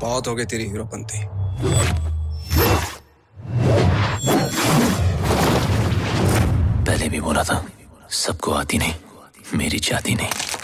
बहुत हो गई तेरी हीरोपंथी पहले भी बोला था, सबको आती नहीं, मेरी जाती नहीं।